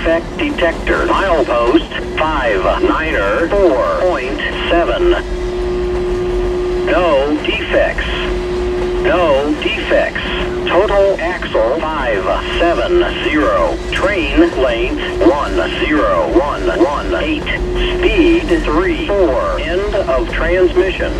defect detector. Milepost 5 Niner 4.7. No defects. No defects. Total axle 570. Train length 10118. Speed 3 4. End of transmission.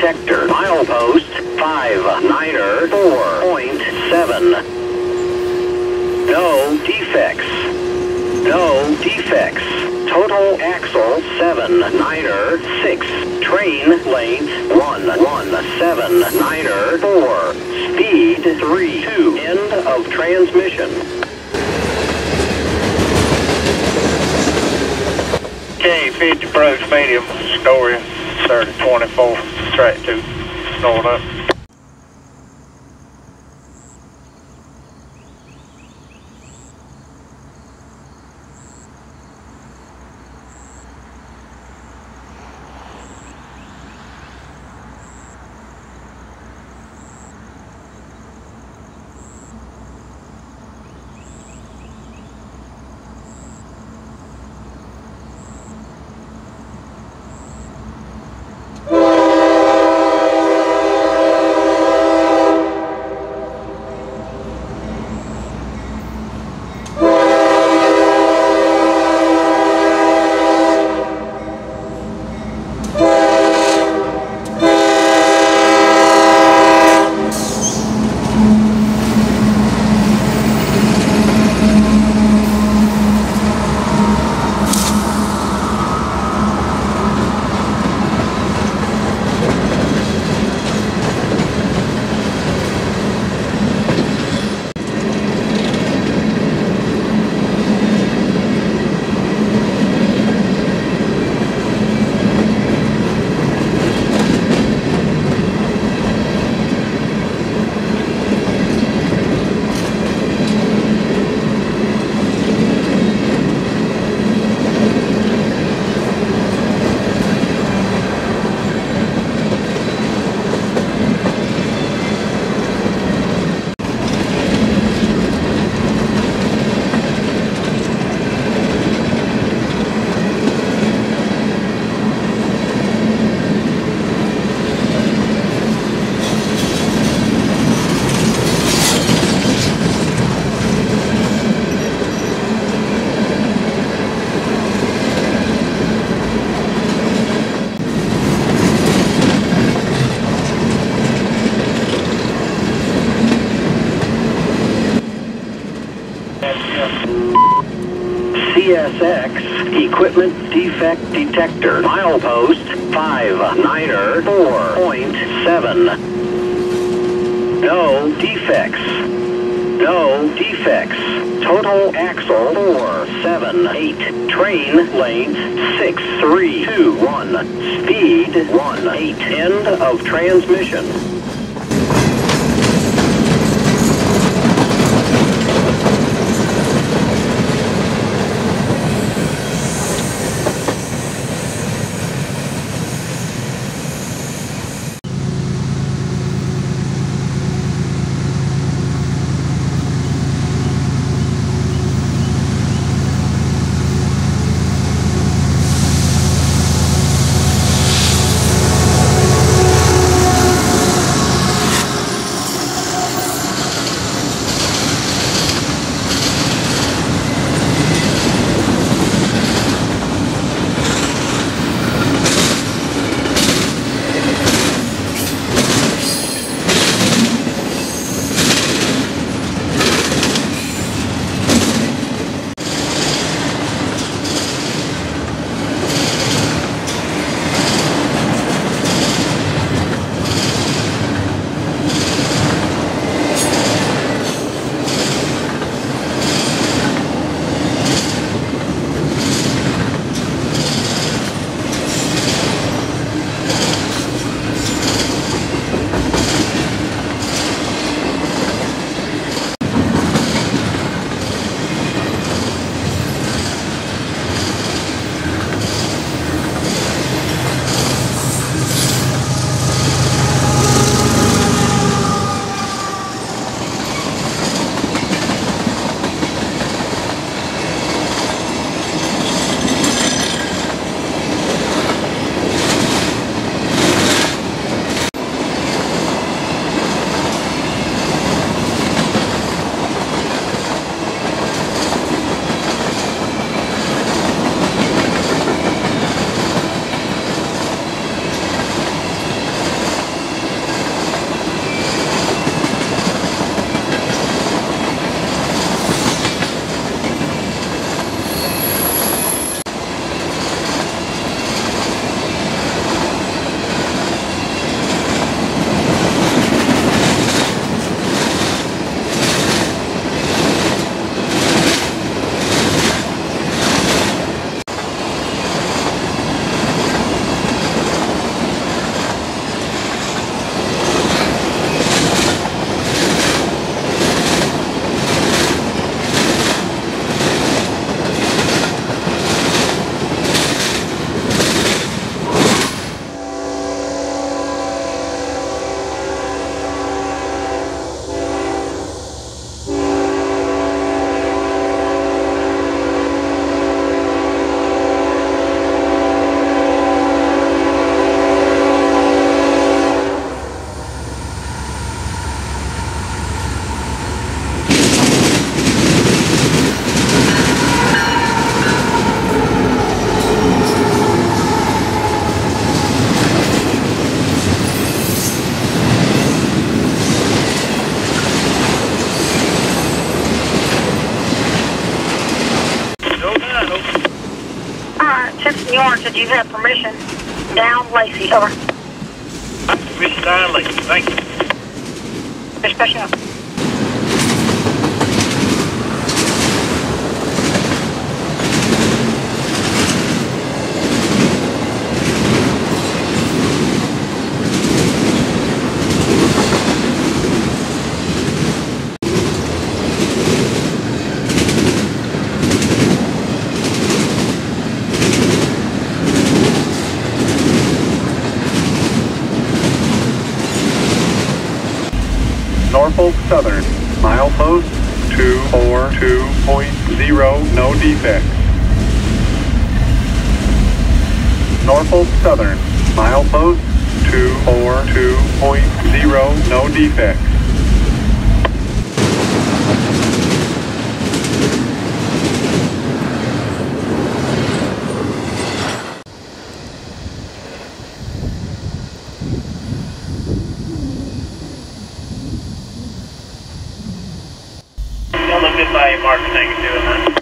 Detector. Milepost 5 Niner 4.7. No defects. No defects. Total axle 7 Niner 6. Train length 117 Niner 4. Speed 3 2. End of transmission. K50 approach medium, Story 3024, track 2, north up. CSX Equipment Defect Detector. Milepost 59er 4.7. No defects. No defects. Total axle 478. Train length 6321. Speed 18. End of transmission. 242.0, no defects. Y'all look good by you, Mark. Thank you for doing that.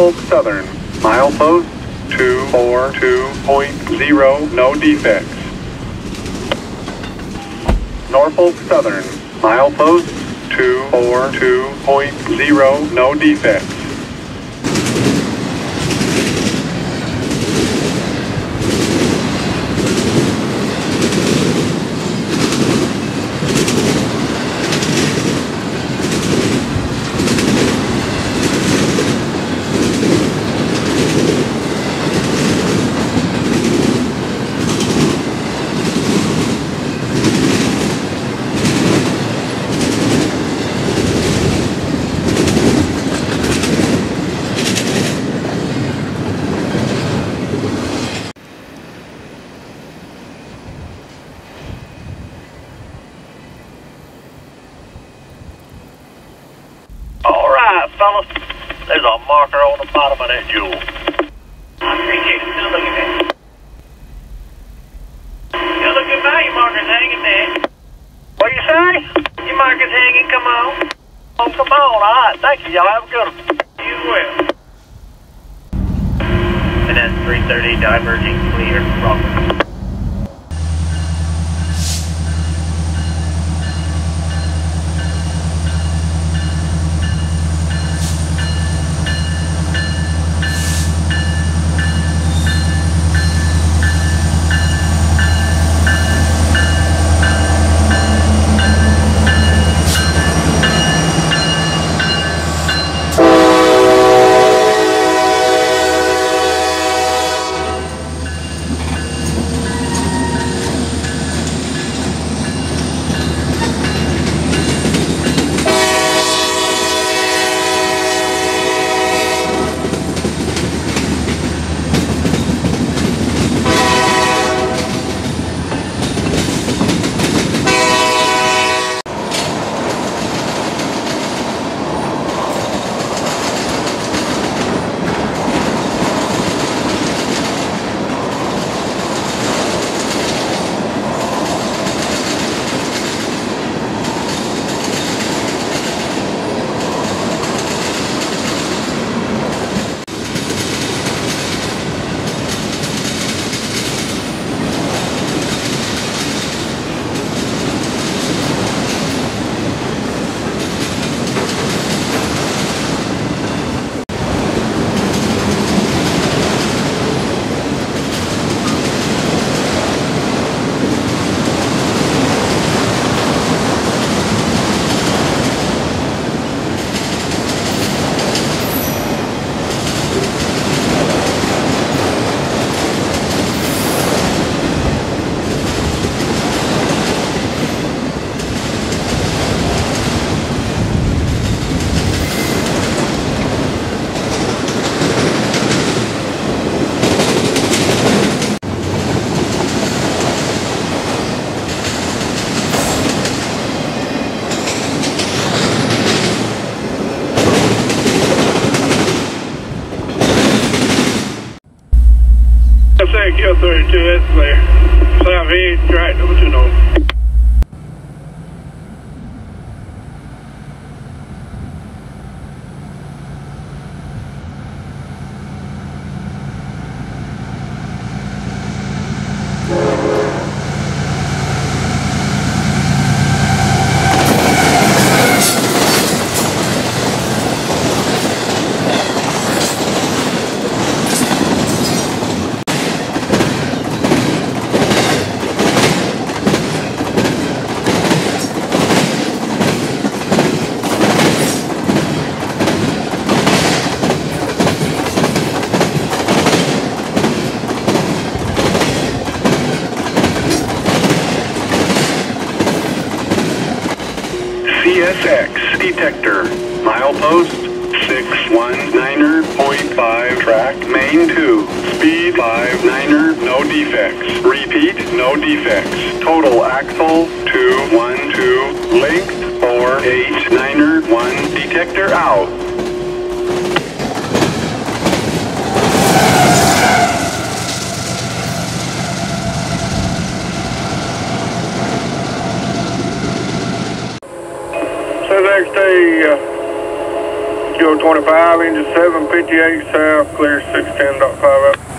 Norfolk Southern, milepost 242.0, no defects. Norfolk Southern, milepost 242.0, no defects. All right, fellas. There's a marker on the bottom of that jewel. I. Your marker's hanging there. What you say? Your marker's hanging. Come on. Oh, come on. All right. Thank you. Y'all have a good one. You will. And that's 330 diverging clear. You, 32, that's clear. South East, right, number two, no. CSX detector, milepost 619er.5 track, main 2, speed 59er, no defects. Repeat, no defects. Total axle 212, length 489er, 1, detector out. Day, uh, Kilo 25, engine 758 south, clear 610.5 up.